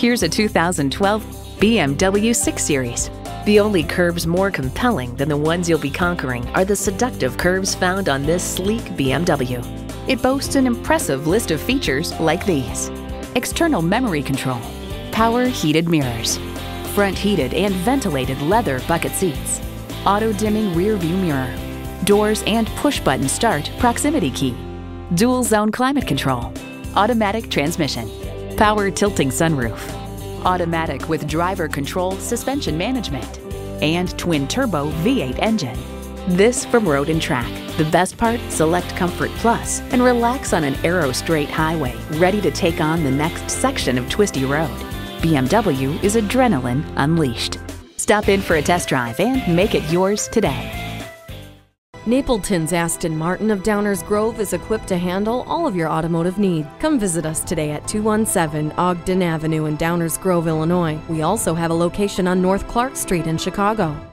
Here's a 2012 BMW 6 Series. The only curves more compelling than the ones you'll be conquering are the seductive curves found on this sleek BMW. It boasts an impressive list of features like these. External memory control, power heated mirrors, front heated and ventilated leather bucket seats, auto dimming rear view mirror, doors and push button start proximity key, dual zone climate control, automatic transmission, power tilting sunroof, automatic with driver control suspension management, and twin turbo V8 engine. This from Road and Track. The best part, select Comfort Plus and relax on an arrow straight highway, ready to take on the next section of twisty road. BMW is adrenaline unleashed. Stop in for a test drive and make it yours today. Napleton's Aston Martin of Downers Grove is equipped to handle all of your automotive needs. Come visit us today at 217 Ogden Avenue in Downers Grove, Illinois. We also have a location on North Clark Street in Chicago.